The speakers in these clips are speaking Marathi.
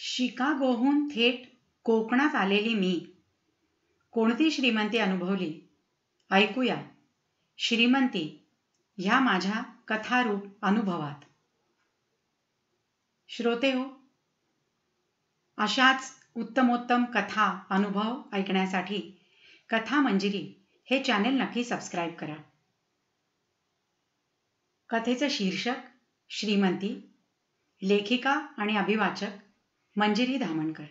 शिकागोहून थेट कोकणात आलेली मी. कोणती श्रीमंती अनुभवली? ऐकूया. श्रीमंती ह्या माझ्या कथारूप अनुभवात. श्रोते हो अशाच उत्तमोत्तम कथा अनुभव ऐकण्यासाठी कथा मंजिरी हे चॅनेल नक्की सबस्क्राईब करा. कथेचं शीर्षक श्रीमंती लेखिका आणि अभिवाचक मंजिरी धामणकर.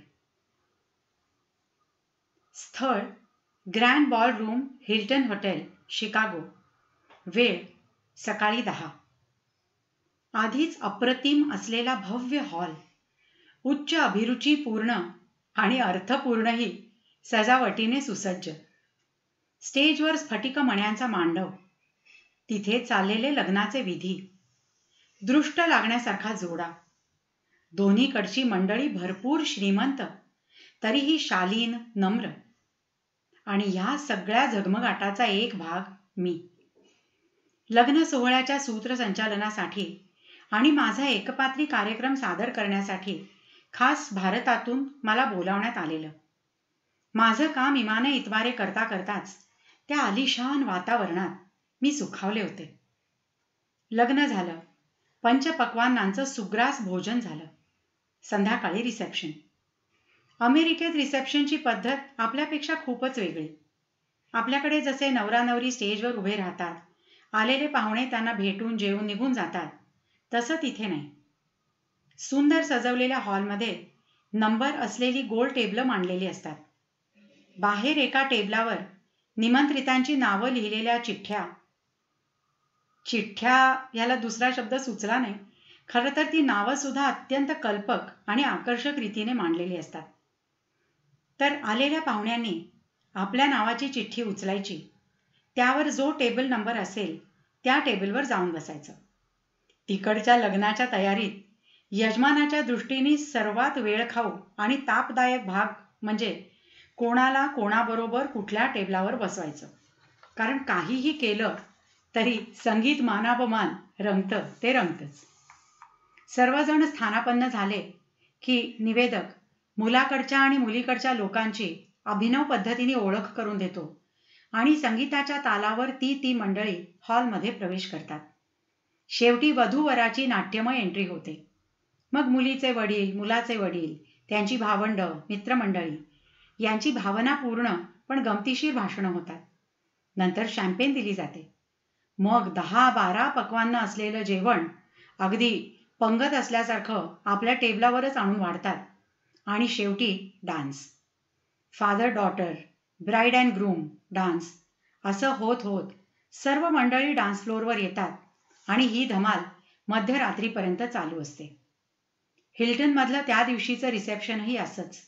स्थळ grand ballroom Hilton hotel Chicago. वेळ सकाळी दहा. आधीच अप्रतिम असलेला भव्य हॉल. उच्च अभिरुची पूर्ण आणि अर्थपूर्णही सजावटीने सुसज्ज. स्टेजवर स्फटिक मण्यांचा मांडव. तिथे चाललेले लग्नाचे विधी. दृष्ट लागण्यासारखा जोडा. दोन्हीकडची मंडळी भरपूर श्रीमंत तरीही शालीन नम्र. आणि ह्या सगळ्या झगमगाटाचा एक भाग मी. लग्न सोहळ्याच्या सूत्रसंचालनासाठी आणि माझा एकपात्री कार्यक्रम सादर करण्यासाठी खास भारतातून मला बोलावण्यात आलेलं. माझं काम इमाने इतवारे करता करताच त्या आलिशान वातावरणात मी सुखावले होते. लग्न झालं. पंचपक्वानांचं सुग्रास भोजन झालं. संध्याकाळी रिसेप्शन. अमेरिकेत रिसेप्शनची पद्धत आपल्यापेक्षा खूपच वेगळी. आपल्याकडे जसे नवरा नवरी स्टेजवर उभे राहतात आलेले पाहुणे त्यांना भेटून जेवून निघून जातात तसं तिथे नाही. सुंदर सजवलेल्या हॉलमध्ये नंबर असलेली गोल टेबलं मांडलेली असतात. बाहेर एका टेबलावर निमंत्रितांची नावं लिहिलेल्या चिठ्ठ्या चिठ्ठ्या याला दुसरा शब्द सुचला नाही खरं तर ती नावं सुद्धा अत्यंत कल्पक आणि आकर्षक रीतीने मांडलेली असतात. तर आलेल्या पाहुण्यांनी आपल्या नावाची चिठ्ठी उचलायची. त्यावर जो टेबल नंबर असेल त्या टेबलवर जाऊन बसायचं. तिकडच्या लग्नाच्या तयारीत यजमानाच्या दृष्टीने सर्वात वेळखाऊ आणि तापदायक भाग म्हणजे कोणाला कोणाबरोबर कुठल्या टेबलावर बसवायचं. कारण काहीही केलं तरी संगीत मानापमान रंगतं ते रंगतंच. सर्वजण स्थानापन्न झाले की निवेदक मुलाकडच्या आणि मुलीकडच्या लोकांची अभिनव पद्धतीने ओळख करून देतो आणि संगीताच्या तालावर ती ती मंडळी हॉलमध्ये प्रवेश करतात. शेवटी वधूवराची नाट्यमय एंट्री होते. मग मुलीचे वडील मुलाचे वडील त्यांची भावंड मित्रमंडळी यांची भावनापूर्ण पण गमतीशीर भाषणं होतात. नंतर शॅम्पेन दिली जाते. मग दहा बारा पक्वांना असलेलं जेवण अगदी पंगत असल्यासारखं आपल्या टेबलावरच आणून वाढतात. आणि शेवटी dance. Father daughter bride and groom dance. असं होत होत सर्व मंडळी डान्स फ्लोअरवर येतात आणि ही धमाल मध्यरात्रीपर्यंत चालू असते. हिल्टनमधलं त्या दिवशीचं रिसेप्शनही असंच.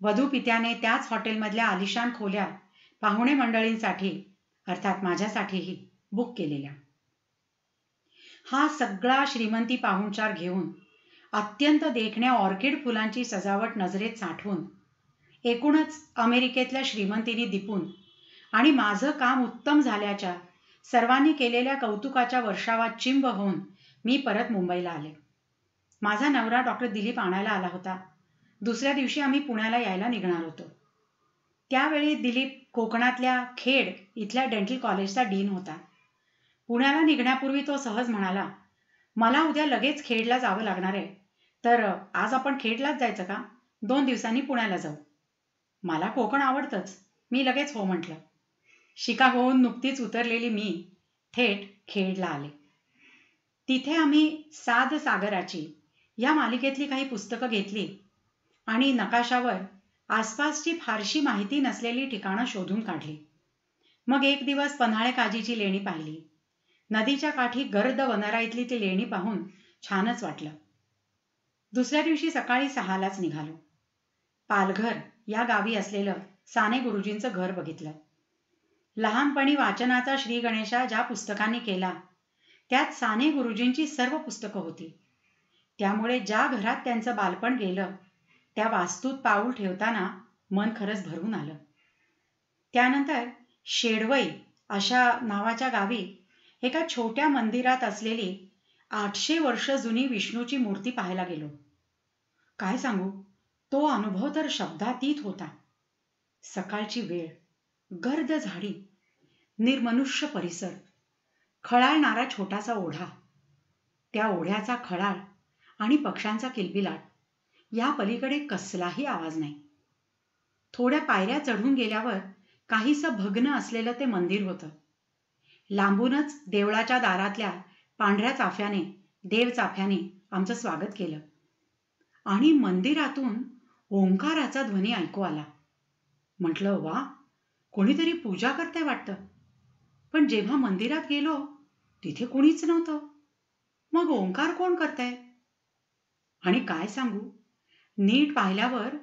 वधू पित्याने त्याच हॉटेलमधल्या आलिशान खोल्या पाहुणे मंडळींसाठी अर्थात माझ्यासाठीही बुक केलेल्या. हा सगळा श्रीमंती पाहुणचार घेऊन अत्यंत देखण्या ऑर्किड फुलांची सजावट नजरेत साठवून एकूणच अमेरिकेतल्या श्रीमंतीनी दिपून आणि माझं काम उत्तम झाल्याच्या सर्वांनी केलेल्या कौतुकाच्या वर्षावात चिंब होऊन मी परत मुंबईला आले. माझा नवरा डॉक्टर दिलीप आणायला आला होता. दुसऱ्या दिवशी आम्ही पुण्याला यायला निघणार होतो. त्यावेळी दिलीप कोकणातल्या खेड इथल्या डेंटल कॉलेजचा डीन होता. पुण्याला निघण्यापूर्वी तो सहज म्हणाला मला उद्या लगेच खेडला जावं लागणार आहे. तर आज आपण खेडलाच जायचं का? दोन दिवसांनी पुण्याला जाऊ. मला कोकण आवडतंच. मी लगेच हो म्हटलं. शिकागोहून नुकतीच उतरलेली मी थेट खेडला आले. तिथे आम्ही साध सागराची या मालिकेतली काही पुस्तकं घेतली आणि नकाशावर आसपासची फारशी माहिती नसलेली ठिकाणं शोधून काढली. मग एक दिवस पन्हाळे काजीची लेणी पाहिली. नदीच्या काठी गर्द वनराईतली ती लेणी पाहून छानच वाटलं. दुसऱ्या दिवशी सकाळी सहालाच निघालो. पालघर या गावी असलेलं साने गुरुजींचं घर बघितलं. लहानपणी वाचनाचा श्री गणेशा ज्या पुस्तकांनी केला त्यात साने गुरुजींची सर्व पुस्तकं होती. त्यामुळे ज्या घरात त्यांचं बालपण गेलं त्या वास्तूत पाऊल ठेवताना मन खरंच भरून आलं. त्यानंतर शेडवई अशा नावाच्या गावी एका छोट्या मंदिरात असलेली आठशे वर्ष जुनी विष्णूची मूर्ती पाहायला गेलो. काय सांगू? तो अनुभव तर शब्दातीत होता. सकाळची वेळ गर्द झाडी निर्मनुष्य परिसर खळाळणारा छोटासा ओढा. त्या ओढ्याचा खळाळ आणि पक्ष्यांचा किलबिलाट या पलीकडे कसलाही आवाज नाही. थोड्या पायऱ्या चढून गेल्यावर काहीसं भग्न असलेलं ते मंदिर होतं. लांबूनच देवळाच्या दारातल्या पांढऱ्या चाफ्याने देव चाफ्याने आमचं स्वागत केलं. आणि मंदिरातून ओंकाराचा ध्वनी ऐकू आला. म्हटलं वा कोणीतरी पूजा करते वाटतं. पण जेव्हा मंदिरात गेलो तिथे कुणीच नव्हतं. मग ओंकार कोण करताय? आणि काय सांगू? नीट पाहिल्यावर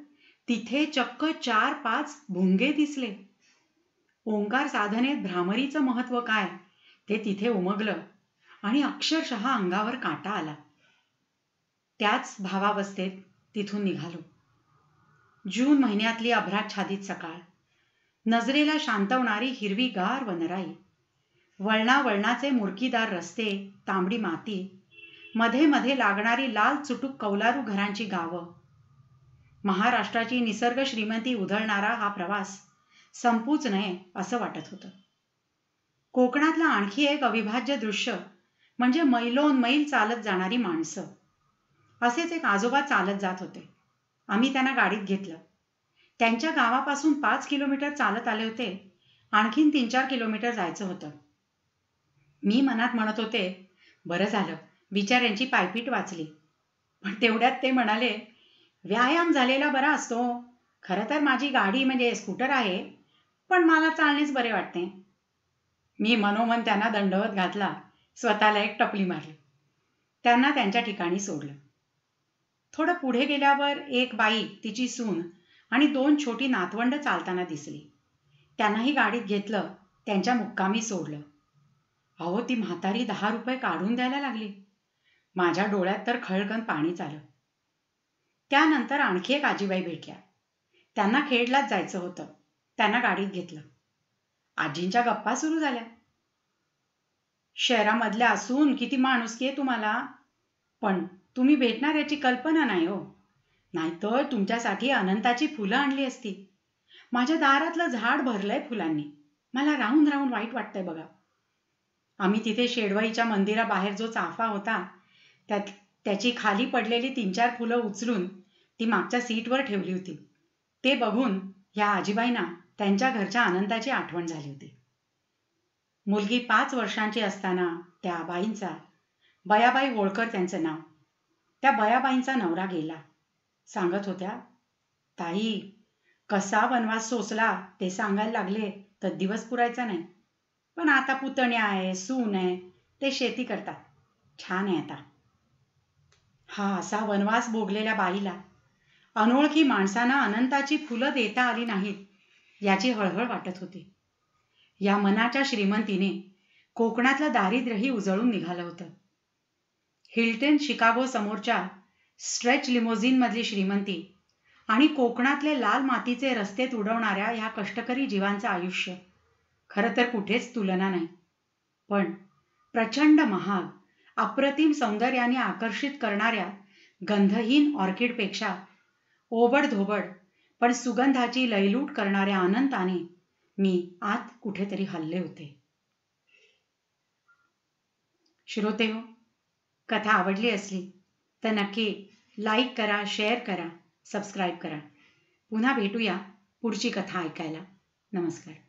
तिथे चक्क चार पाच भुंगे दिसले. ओंकार साधनेत भ्रामरीचं महत्त्व काय? ते तिथे उमगलं आणि अक्षरशः अंगावर काटा आला. त्याच भावावस्थेत तिथून निघालो. जून महिन्यातली अभ्राच्छादित सकाळ. नजरेला शांतवणारी हिरवीगार वनराई. वळणा वळणाचे मुरकीदार रस्ते तांबडी माती. मध्ये मध्ये लागणारी लाल चुटूक कौलारू घरांची गावं. महाराष्ट्राची निसर्ग श्रीमंती उधळणारा हा प्रवास. संपूच नये असं वाटत होतं. कोकणातलं आणखी एक अविभाज्य दृश्य म्हणजे मैलोन मैल चालत जाणारी माणसं. असेच एक आजोबा चालत जात होते. आम्ही त्यांना गाडीत घेतलं. त्यांच्या गावापासून पाच किलोमीटर चालत आले होते. आणखीन तीन चार किलोमीटर जायचं होतं. मी मनात म्हणत होते बरं झालं बिचाऱ्यांची पायपीट वाचली. पण तेवढ्यात ते म्हणाले व्यायाम झालेला बरा असतो. खरं तर माझी गाडी म्हणजे स्कूटर आहे. पण मला चालणेच बरे वाटते. मी मनोमन त्यांना दंडवत घातला. स्वतःला एक टपली मारली. त्यांना त्यांच्या ठिकाणी सोडलं. थोडं पुढे गेल्यावर एक बाई तिची सून आणि दोन छोटी नातवंड चालताना दिसली. त्यांनाही गाडीत घेतलं. त्यांच्या मुक्कामी सोडलं. अहो ती म्हातारी दहा रुपये काढून द्यायला लागली. माझ्या डोळ्यात तर खळकन पाणी चालं त्यानंतर आणखी एक आजीबाई भेटल्या. त्यांना खेडलाच जायचं होतं. त्यांना गाडीत घेतलं. आजींच्या गप्पा सुरू झाल्या. शहरामधल्या असून किती माणूस की तुम्हाला? पण तुम्ही भेटणार याची कल्पना नाही हो. नाहीतर तुमच्यासाठी अनंताची फुलं आणली असती. माझ्या दारातलं झाड भरलंय फुलांनी. मला राहून राहून वाईट वाटतंय बघा. आम्ही तिथे शेडवाईच्या मंदिराबाहेर जो चाफा होता त्यात त्याची खाली पडलेली तीन चार फुलं उचलून ती मागच्या सीटवर ठेवली होती. ते बघून ह्या आजीबाईंना त्यांच्या घरच्या आनंदाची आठवण झाली होती. मुलगी पाच वर्षांची असताना त्या बाईंचा बयाबाई होळकर त्यांचं नाव. त्या बयाबाईंचा नवरा गेला. सांगत होत्या ताई कसा वनवास सोसला ते सांगायला लागले तर दिवस पुरायचा नाही. पण आता पुतण्या आहे सून आहे ते शेती करतात. छान आहे आता. हा असा वनवास भोगलेल्या बाईला अनोळखी माणसांना अनंताची फुलं देता आली नाहीत. याची हळहळ वाटत होती. या मनाच्या श्रीमंतीने कोकणातलं दारिद्र्यही उजळून निघालं होतं. हिल्टन शिकागो समोरच्या स्ट्रेच लिमोझिनमधली श्रीमंती आणि कोकणातले लाल मातीचे रस्ते तुडवणाऱ्या ह्या कष्टकरी जीवांचं आयुष्य खरं तर कुठेच तुलना नाही. पण प्रचंड महाग अप्रतिम सौंदर्याने आकर्षित करणाऱ्या गंधहीन ऑर्किडपेक्षा ओबडधोबड पण सुगंधाची लयलूट करणाऱ्या अनंताने मी आत कुठेतरी हल्ले होते. श्रोते हो कथा आवडली असली तर नक्की लाईक करा शेअर करा सबस्क्राईब करा. पुन्हा भेटूया पुढची कथा ऐकायला. नमस्कार.